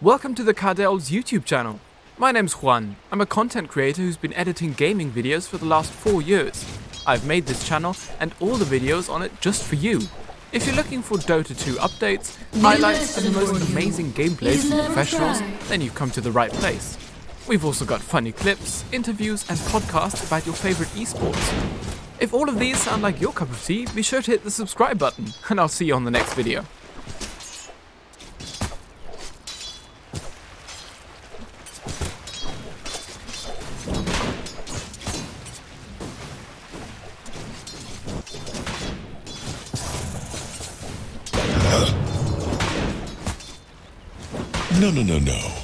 Welcome to the Cardell's YouTube channel. My name's Juan. I'm a content creator who's been editing gaming videos for the last four years. I've made this channel and all the videos on it just for you. If you're looking for Dota 2 updates, highlights, and the most amazing gameplays from professionals, then you've come to the right place. We've also got funny clips, interviews, and podcasts about your favorite esports. If all of these sound like your cup of tea, be sure to hit the subscribe button, and I'll see you on the next video. No, no, no, no.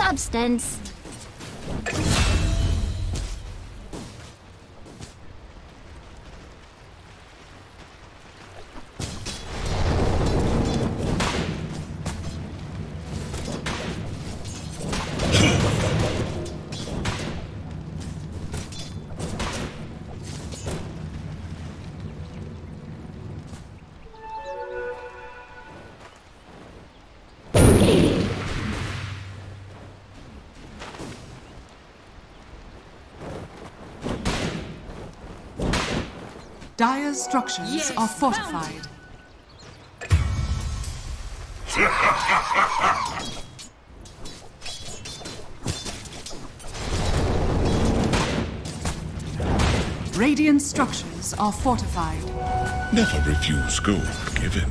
Substance. Dire's structures are fortified. Radiant structures are fortified. Never refuse gold given.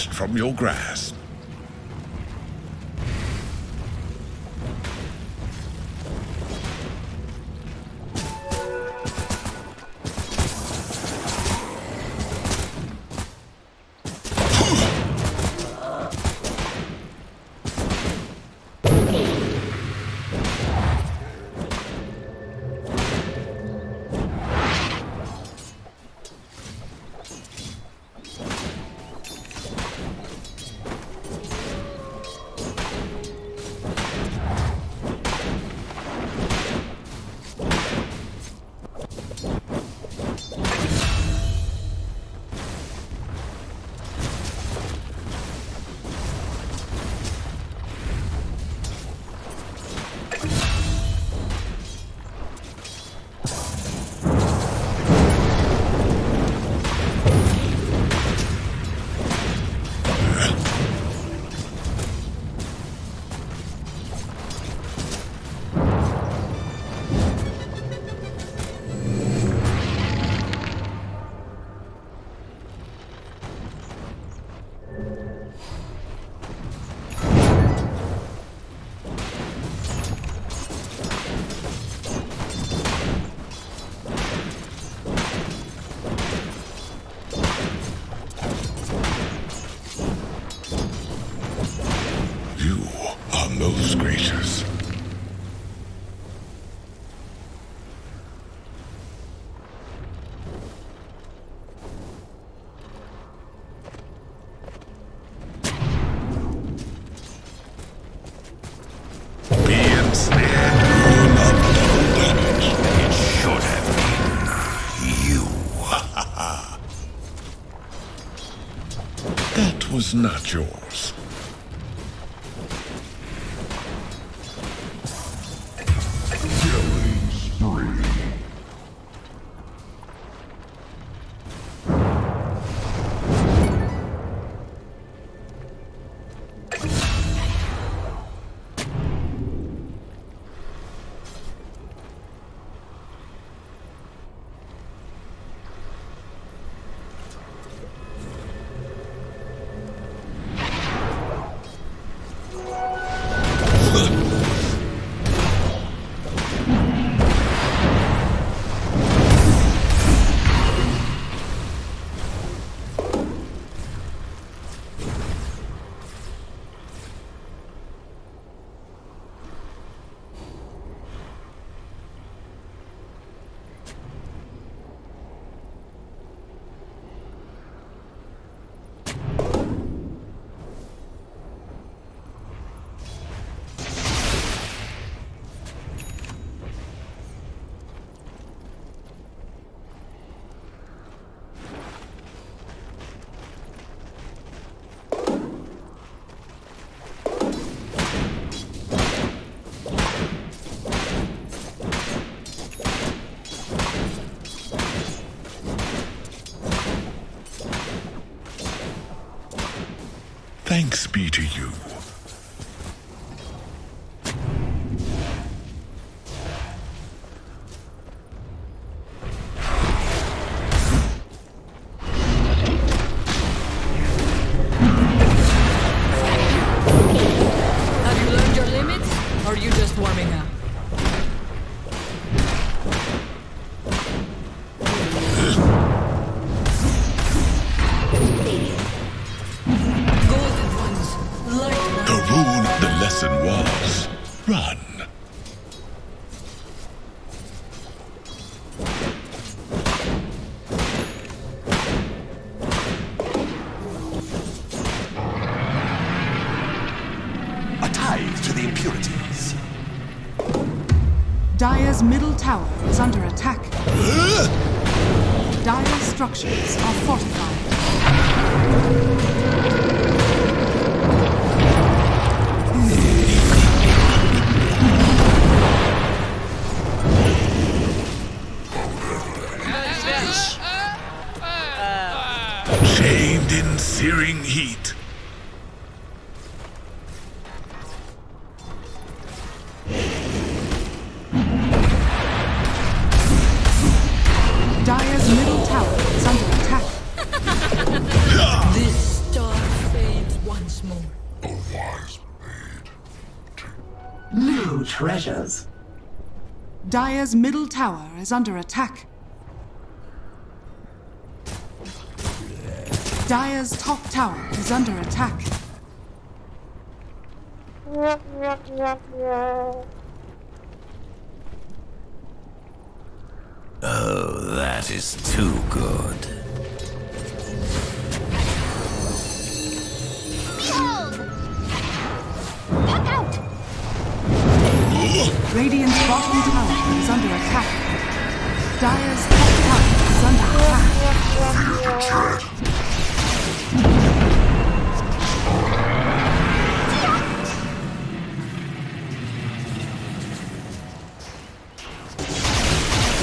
From your grasp. That Be to you. Dire's Dire's middle tower is under attack. Dire's top tower is under attack. Oh, that is too good. Behold! Look out! Radiant's bottom tower is under attack. Dire's top tower is under attack.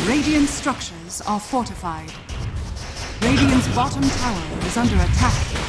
Radiant structures are fortified. Radiant's bottom tower is under attack.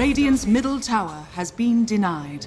Radiant's middle tower has been denied.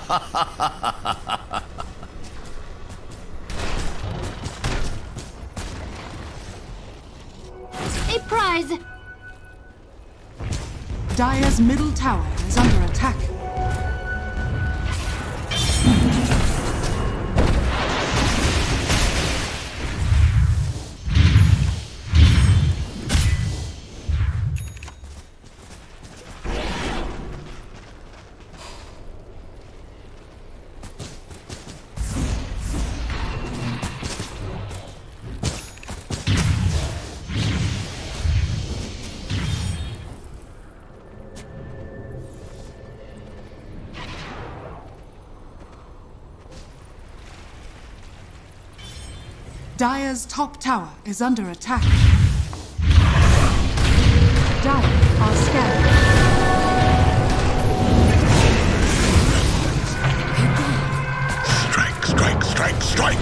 Dire's top tower is under attack. Dire are scattered. Strike, strike, strike, strike!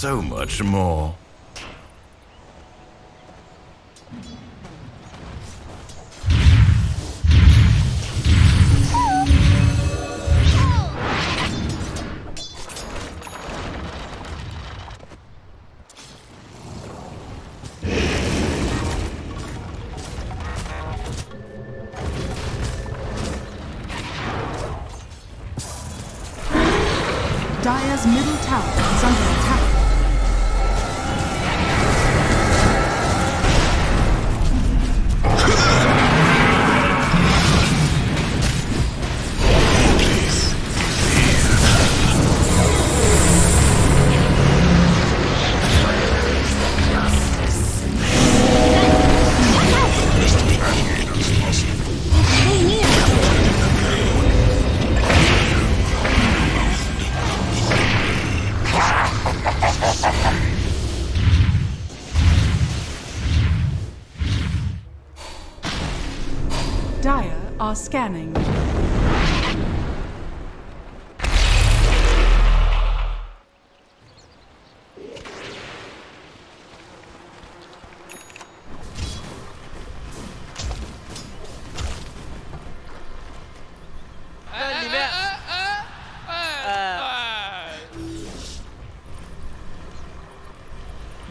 so much more.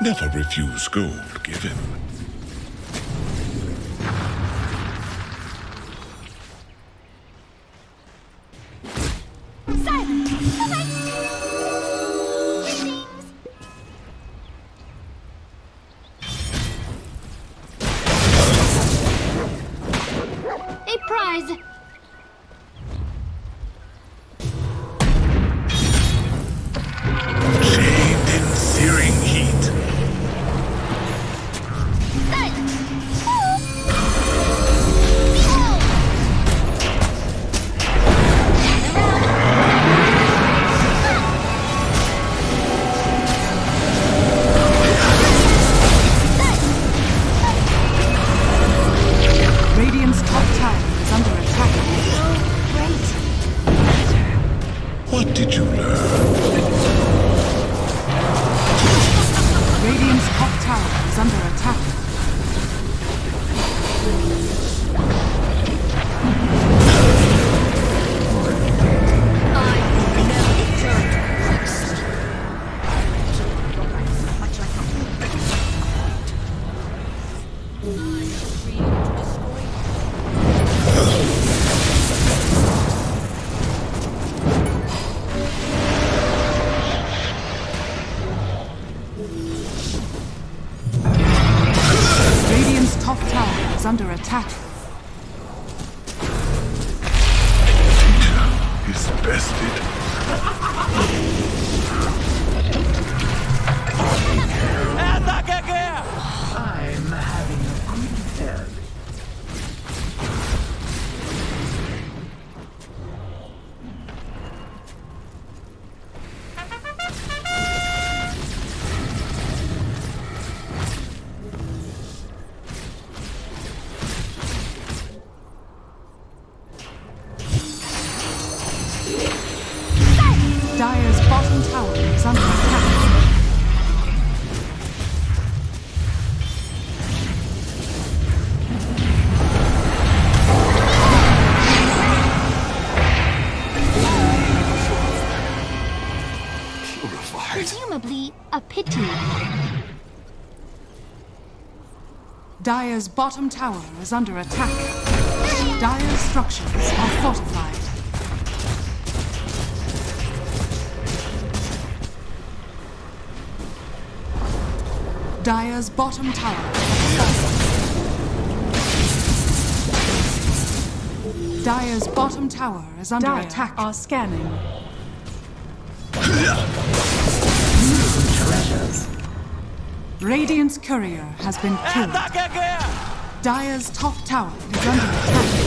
Never refuse gold given. Dire's bottom tower is under attack. Dire's structures are fortified. Dire's bottom tower. Dire's bottom tower is under Dire attack. are scanning. Radiant's courier has been killed. Ah, Dire's top tower is under attack.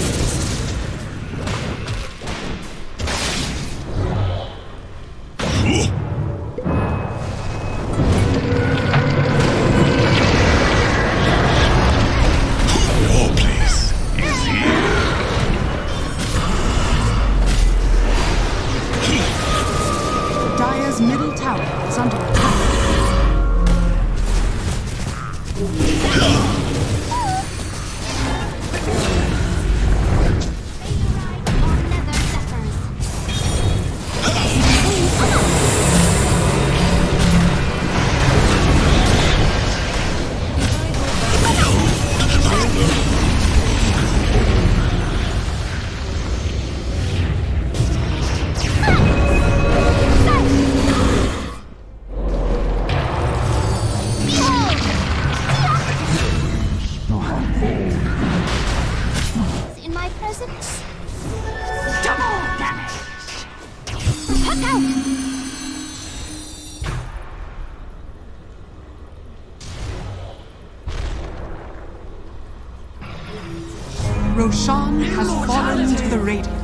Roshan has fallen to the Radiant.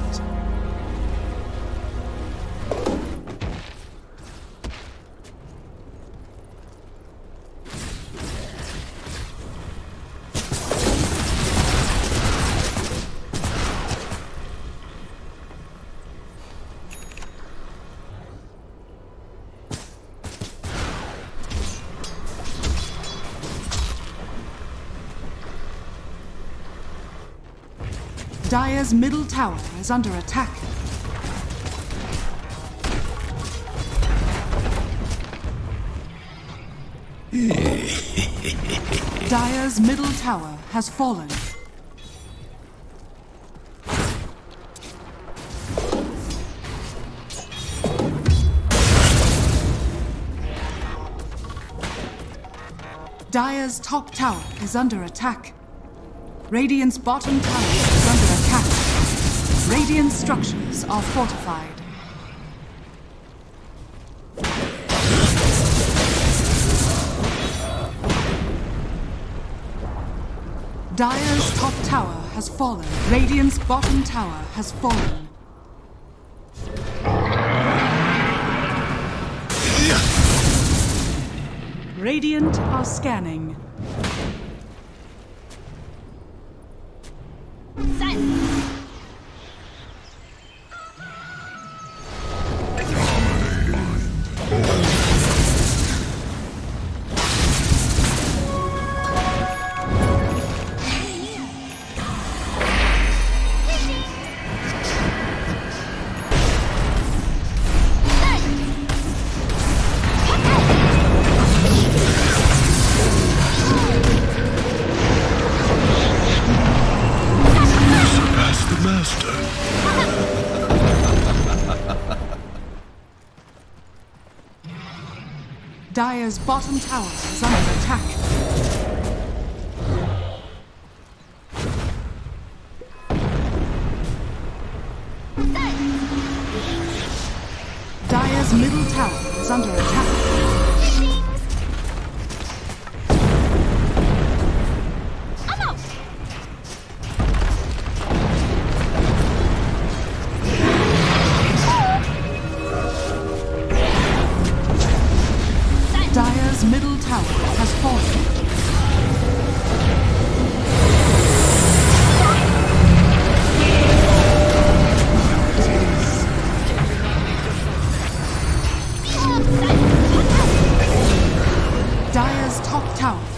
Dire's middle tower is under attack. Dire's middle tower has fallen. Dire's top tower is under attack. Radiant's bottom tower is under attack. Radiant structures are fortified. Dire's top tower has fallen. Radiant's bottom tower has fallen. Radiant are scanning. Bottom tower is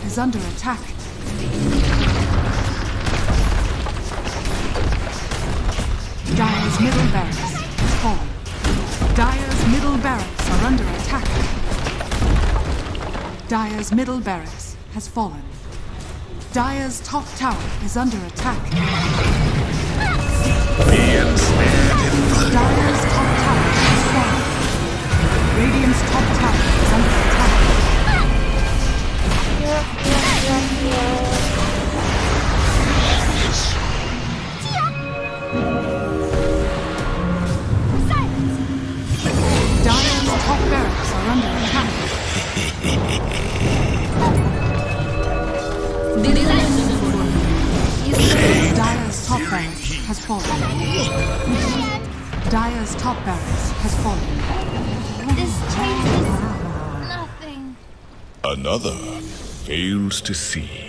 is under attack. Dire's middle barracks has fallen. Dire's middle barracks are under attack. Dire's middle barracks has fallen. Dire's top tower is under attack. Be ensnared in the Dire's top tower has fallen. Radiant's under attack. the is Dire's top barracks has fallen. Dire's top barracks has fallen. This changes nothing. Another fails to see.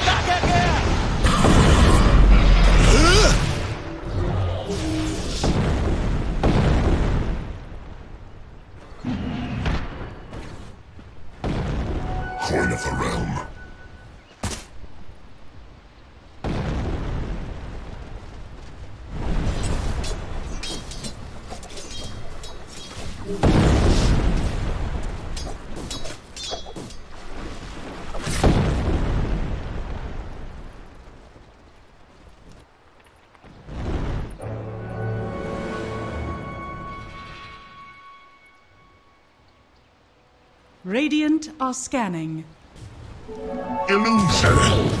Radiant are scanning. Illusion.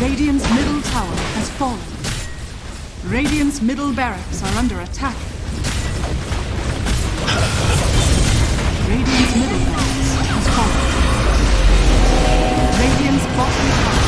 Radiant's middle tower has fallen. Radiant's middle barracks are under attack. Radiant's middle barracks has fallen. Radiant's bottom tower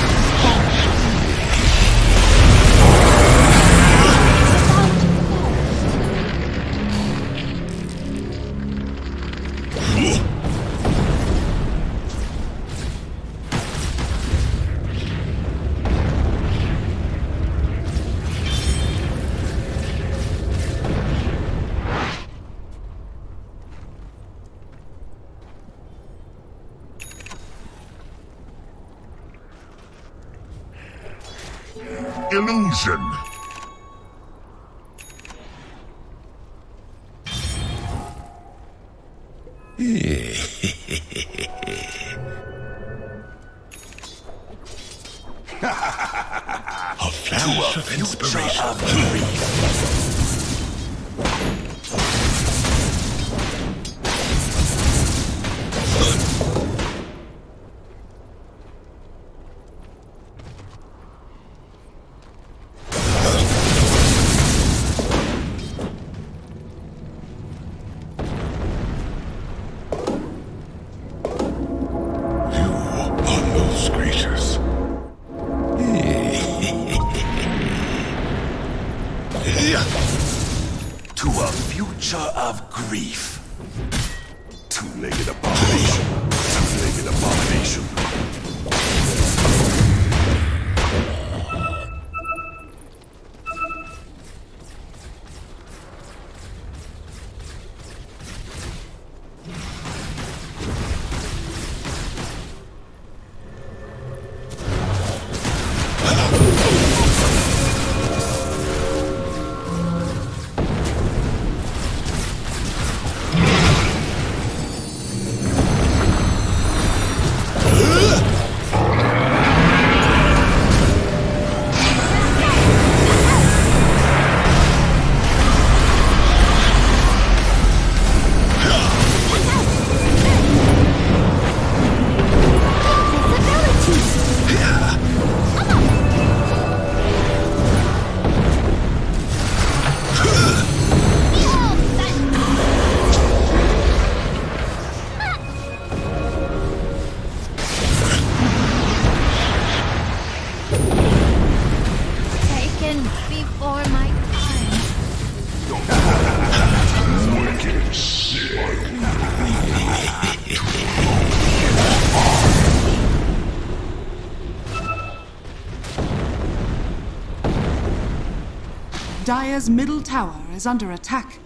Dire's middle tower is under attack.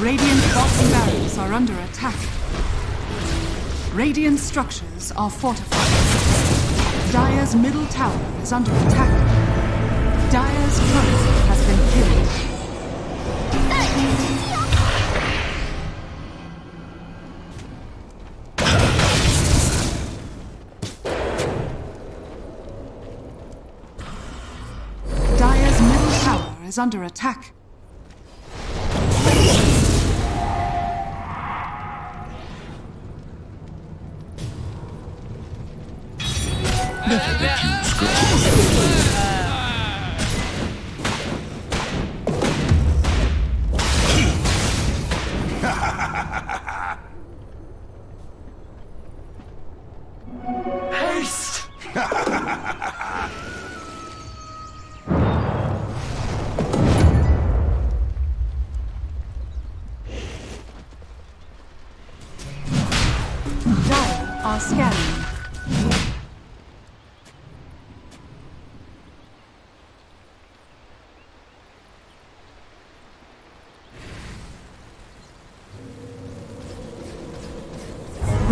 Radiant bottom barracks are under attack. Radiant structures are fortified. Dire's middle tower is under attack. Dire's turret has been killed. Is under attack.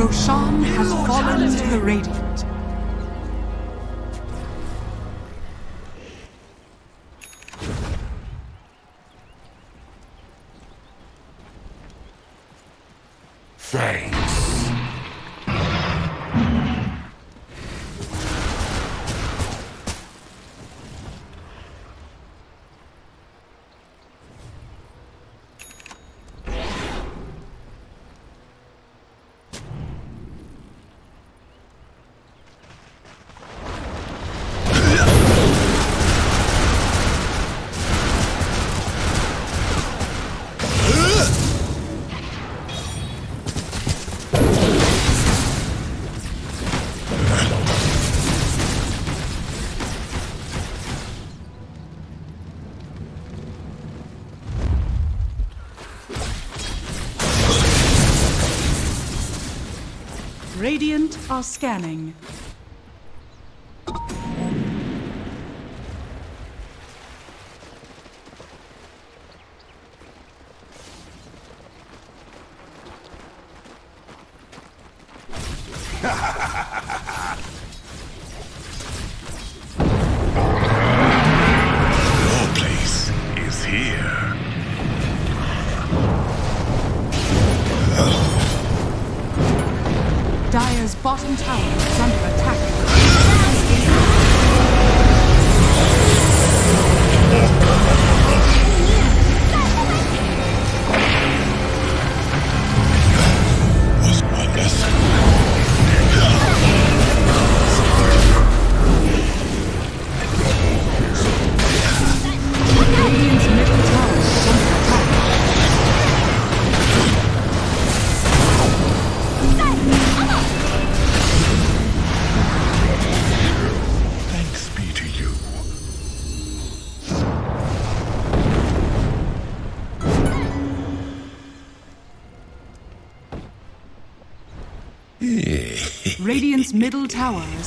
Roshan has fallen to the Radiant. Are scanning.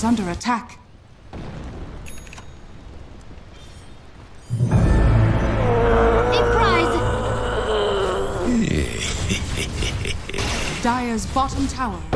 Is under attack. Big prize! Dire's bottom tower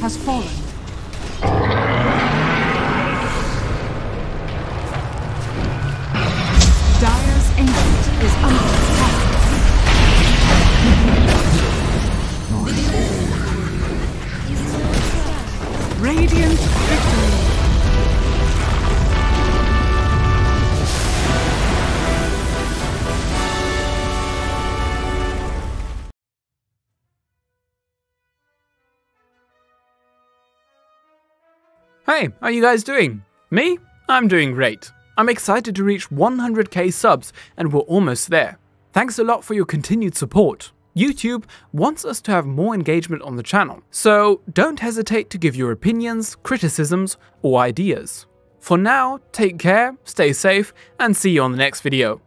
has fallen. Hey, how you guys doing? Me? I'm doing great. I'm excited to reach 100k subs and we're almost there. Thanks a lot for your continued support. YouTube wants us to have more engagement on the channel, so don't hesitate to give your opinions, criticisms, or ideas. For now, take care, stay safe, and see you on the next video.